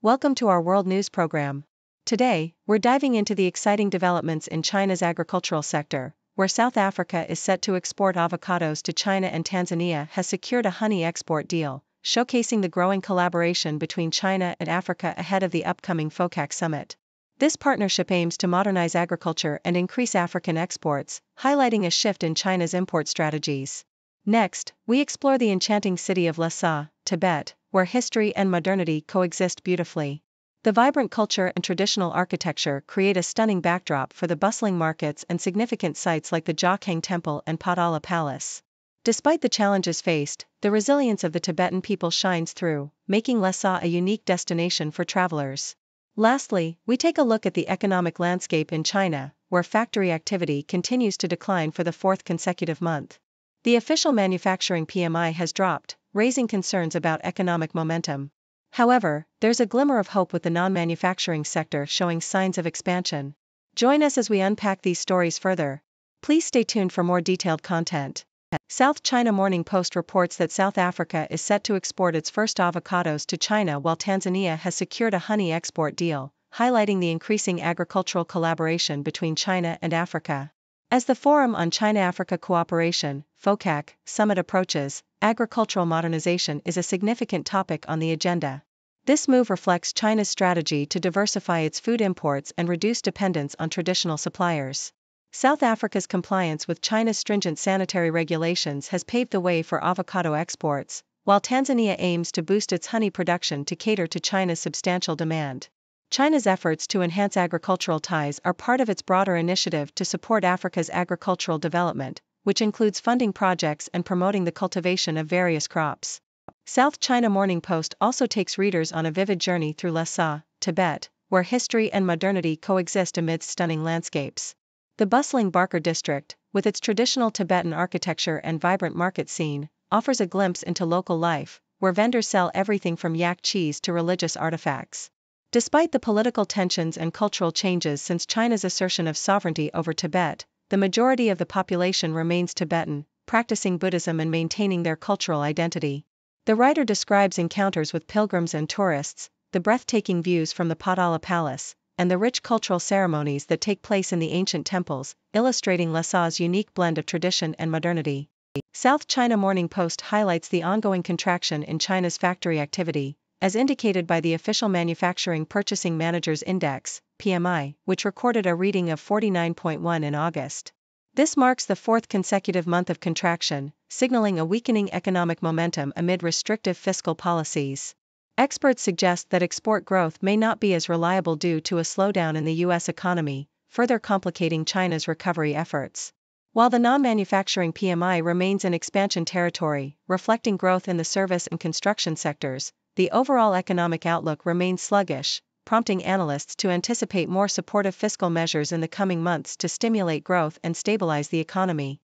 Welcome to our World News program. Today, we're diving into the exciting developments in China's agricultural sector, where South Africa is set to export avocados to China and Tanzania has secured a honey export deal, showcasing the growing collaboration between China and Africa ahead of the upcoming FOCAC summit. This partnership aims to modernize agriculture and increase African exports, highlighting a shift in China's import strategies. Next, we explore the enchanting city of Lhasa, Tibet, where history and modernity coexist beautifully. The vibrant culture and traditional architecture create a stunning backdrop for the bustling markets and significant sites like the Jokhang Temple and Potala Palace. Despite the challenges faced, the resilience of the Tibetan people shines through, making Lhasa a unique destination for travelers. Lastly, we take a look at the economic landscape in China, where factory activity continues to decline for the fourth consecutive month. The official manufacturing PMI has dropped, raising concerns about economic momentum. However, there's a glimmer of hope with the non manufacturing sector showing signs of expansion. Join us as we unpack these stories further. Please stay tuned for more detailed content. South China Morning Post reports that South Africa is set to export its first avocados to China while Tanzania has secured a honey export deal, highlighting the increasing agricultural collaboration between China and Africa. As the Forum on China Africa Cooperation, FOCAC, summit approaches, agricultural modernization is a significant topic on the agenda. This move reflects China's strategy to diversify its food imports and reduce dependence on traditional suppliers. South Africa's compliance with China's stringent sanitary regulations has paved the way for avocado exports, while Tanzania aims to boost its honey production to cater to China's substantial demand. China's efforts to enhance agricultural ties are part of its broader initiative to support Africa's agricultural development, which includes funding projects and promoting the cultivation of various crops. South China Morning Post also takes readers on a vivid journey through Lhasa, Tibet, where history and modernity coexist amidst stunning landscapes. The bustling Barkhor district, with its traditional Tibetan architecture and vibrant market scene, offers a glimpse into local life, where vendors sell everything from yak cheese to religious artifacts. Despite the political tensions and cultural changes since China's assertion of sovereignty over Tibet, the majority of the population remains Tibetan, practicing Buddhism and maintaining their cultural identity. The writer describes encounters with pilgrims and tourists, the breathtaking views from the Potala Palace, and the rich cultural ceremonies that take place in the ancient temples, illustrating Lhasa's unique blend of tradition and modernity. South China Morning Post highlights the ongoing contraction in China's factory activity, as indicated by the official Manufacturing Purchasing Managers Index, PMI, which recorded a reading of 49.1 in August. This marks the fourth consecutive month of contraction, signaling a weakening economic momentum amid restrictive fiscal policies. Experts suggest that export growth may not be as reliable due to a slowdown in the U.S. economy, further complicating China's recovery efforts. While the non manufacturing PMI remains in expansion territory, reflecting growth in the service and construction sectors, the overall economic outlook remains sluggish, prompting analysts to anticipate more supportive fiscal measures in the coming months to stimulate growth and stabilize the economy.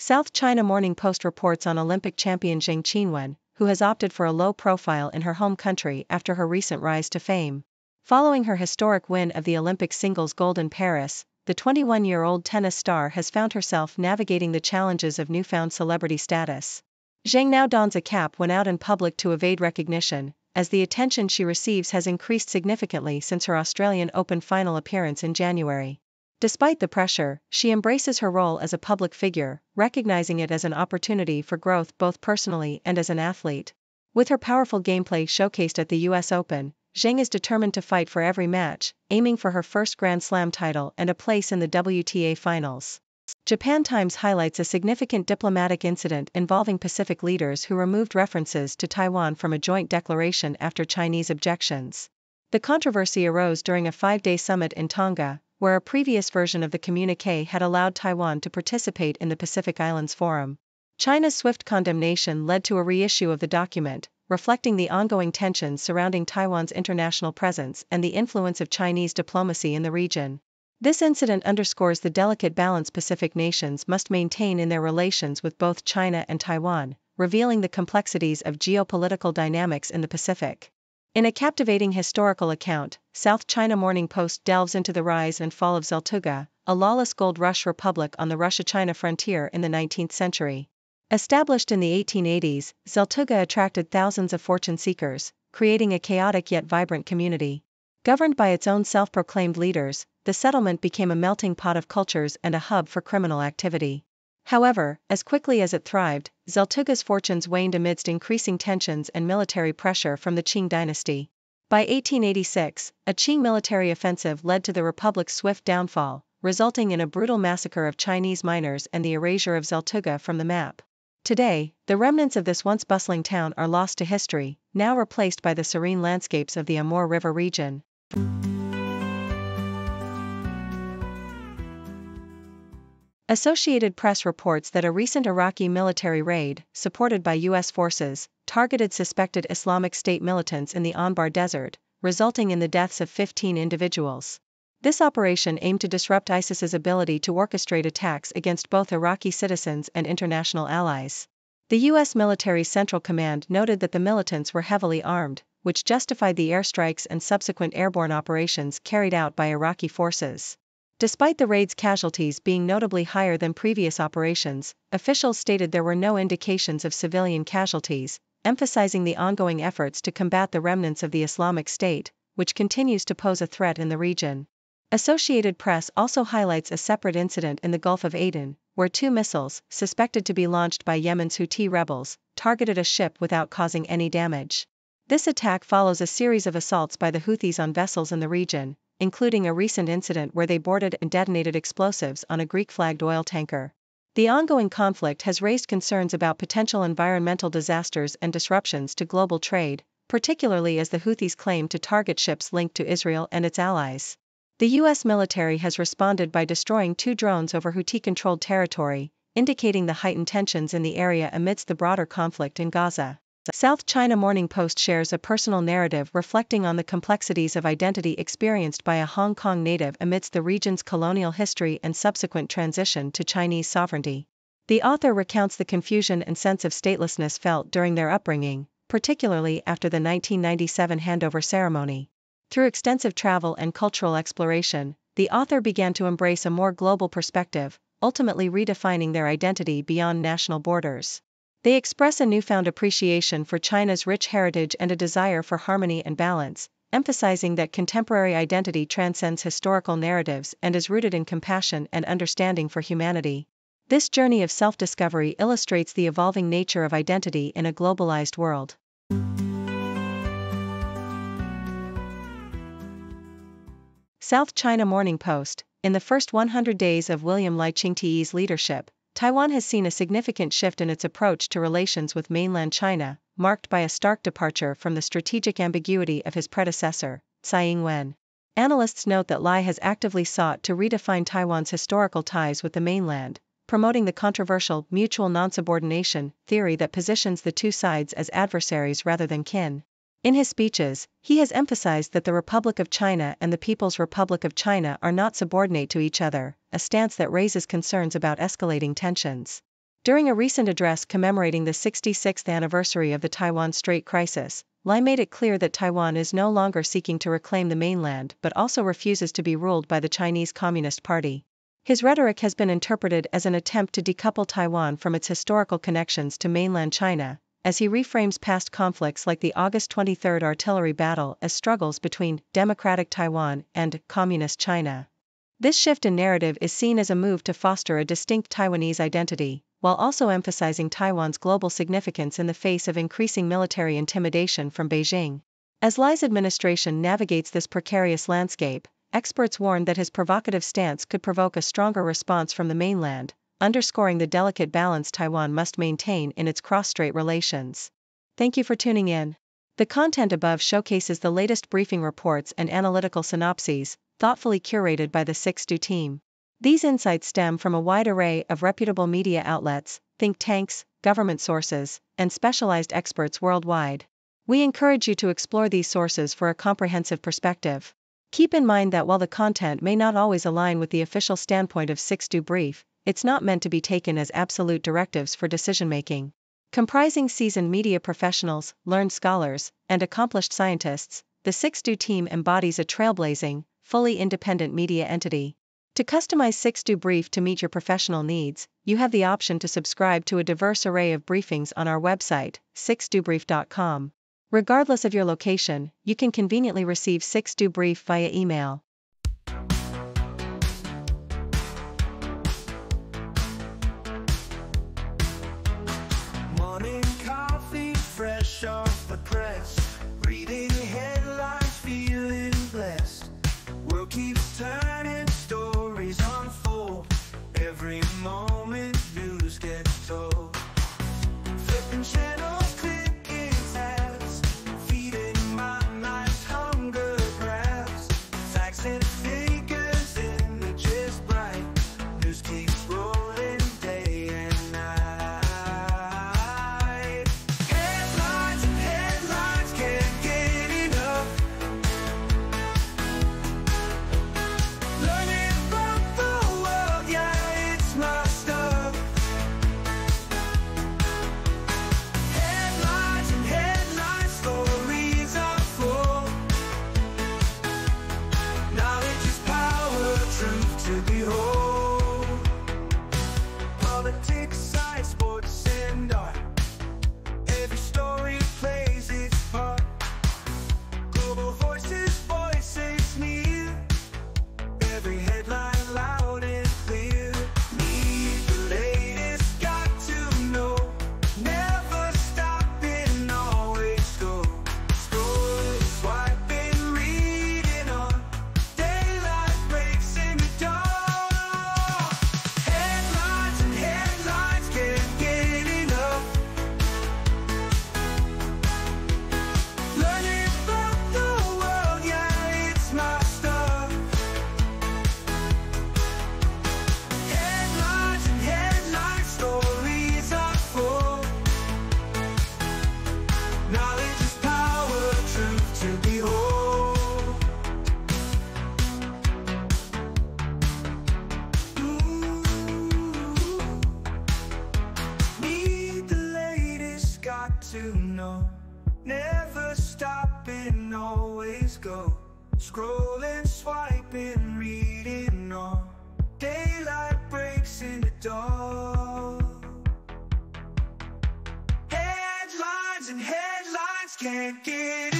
South China Morning Post reports on Olympic champion Zheng Qinwen, who has opted for a low profile in her home country after her recent rise to fame. Following her historic win of the Olympic singles gold in Paris, the 21 year old tennis star has found herself navigating the challenges of newfound celebrity status. Zheng now dons a cap when out in public to evade recognition, as the attention she receives has increased significantly since her Australian Open final appearance in January. Despite the pressure, she embraces her role as a public figure, recognizing it as an opportunity for growth both personally and as an athlete. With her powerful gameplay showcased at the US Open, Zheng is determined to fight for every match, aiming for her first Grand Slam title and a place in the WTA finals. Japan Times highlights a significant diplomatic incident involving Pacific leaders who removed references to Taiwan from a joint declaration after Chinese objections. The controversy arose during a five day summit in Tonga, where a previous version of the communique had allowed Taiwan to participate in the Pacific Islands Forum. China's swift condemnation led to a reissue of the document, reflecting the ongoing tensions surrounding Taiwan's international presence and the influence of Chinese diplomacy in the region. This incident underscores the delicate balance Pacific nations must maintain in their relations with both China and Taiwan, revealing the complexities of geopolitical dynamics in the Pacific. In a captivating historical account, South China Morning Post delves into the rise and fall of Zheltuga, a lawless gold rush republic on the Russia China frontier in the 19th century. Established in the 1880s, Zheltuga attracted thousands of fortune seekers, creating a chaotic yet vibrant community. Governed by its own self proclaimed leaders, the settlement became a melting pot of cultures and a hub for criminal activity. However, as quickly as it thrived, Zheltuga's fortunes waned amidst increasing tensions and military pressure from the Qing dynasty. By 1886, a Qing military offensive led to the republic's swift downfall, resulting in a brutal massacre of Chinese miners and the erasure of Zheltuga from the map. Today, the remnants of this once bustling town are lost to history, now replaced by the serene landscapes of the Amur River region. Associated Press reports that a recent Iraqi military raid, supported by U.S. forces, targeted suspected Islamic State militants in the Anbar Desert, resulting in the deaths of 15 individuals. This operation aimed to disrupt ISIS's ability to orchestrate attacks against both Iraqi citizens and international allies. The U.S. Military Central Command noted that the militants were heavily armed, which justified the airstrikes and subsequent airborne operations carried out by Iraqi forces. Despite the raid's casualties being notably higher than previous operations, officials stated there were no indications of civilian casualties, emphasizing the ongoing efforts to combat the remnants of the Islamic State, which continues to pose a threat in the region. Associated Press also highlights a separate incident in the Gulf of Aden, where two missiles, suspected to be launched by Yemen's Houthi rebels, targeted a ship without causing any damage. This attack follows a series of assaults by the Houthis on vessels in the region, including a recent incident where they boarded and detonated explosives on a Greek flagged oil tanker. The ongoing conflict has raised concerns about potential environmental disasters and disruptions to global trade, particularly as the Houthis claim to target ships linked to Israel and its allies. The U.S. military has responded by destroying two drones over Houthi controlled territory, indicating the heightened tensions in the area amidst the broader conflict in Gaza. South China Morning Post shares a personal narrative reflecting on the complexities of identity experienced by a Hong Kong native amidst the region's colonial history and subsequent transition to Chinese sovereignty. The author recounts the confusion and sense of statelessness felt during their upbringing, particularly after the 1997 handover ceremony. Through extensive travel and cultural exploration, the author began to embrace a more global perspective, ultimately redefining their identity beyond national borders. They express a newfound appreciation for China's rich heritage and a desire for harmony and balance, emphasizing that contemporary identity transcends historical narratives and is rooted in compassion and understanding for humanity. This journey of self discovery illustrates the evolving nature of identity in a globalized world. South China Morning Post In the first 100 days of William Lai Ching-te's leadership, Taiwan has seen a significant shift in its approach to relations with mainland China, marked by a stark departure from the strategic ambiguity of his predecessor, Tsai Ing-wen. Analysts note that Lai has actively sought to redefine Taiwan's historical ties with the mainland, promoting the controversial mutual non-subordination theory that positions the two sides as adversaries rather than kin. In his speeches, he has emphasized that the Republic of China and the People's Republic of China are not subordinate to each other, a stance that raises concerns about escalating tensions. During a recent address commemorating the 66th anniversary of the Taiwan Strait crisis, Lai made it clear that Taiwan is no longer seeking to reclaim the mainland but also refuses to be ruled by the Chinese Communist Party. His rhetoric has been interpreted as an attempt to decouple Taiwan from its historical connections to mainland China, as he reframes past conflicts like the August 23 artillery battle as struggles between democratic Taiwan and communist China. This shift in narrative is seen as a move to foster a distinct Taiwanese identity, while also emphasizing Taiwan's global significance in the face of increasing military intimidation from Beijing. As Lai's administration navigates this precarious landscape, experts warn that his provocative stance could provoke a stronger response from the mainland, underscoring the delicate balance Taiwan must maintain in its cross-strait relations. Thank you for tuning in. The content above showcases the latest briefing reports and analytical synopses, thoughtfully curated by the 6Do team. These insights stem from a wide array of reputable media outlets, think tanks, government sources, and specialized experts worldwide. We encourage you to explore these sources for a comprehensive perspective. Keep in mind that while the content may not always align with the official standpoint of 6Do Brief, it's not meant to be taken as absolute directives for decision making. Comprising seasoned media professionals, learned scholars, and accomplished scientists, the 6Do team embodies a trailblazing, fully independent media entity. To customize 6Do Brief to meet your professional needs, you have the option to subscribe to a diverse array of briefings on our website, 6dobrief.com. Regardless of your location, you can conveniently receive 6Do Brief via email. forget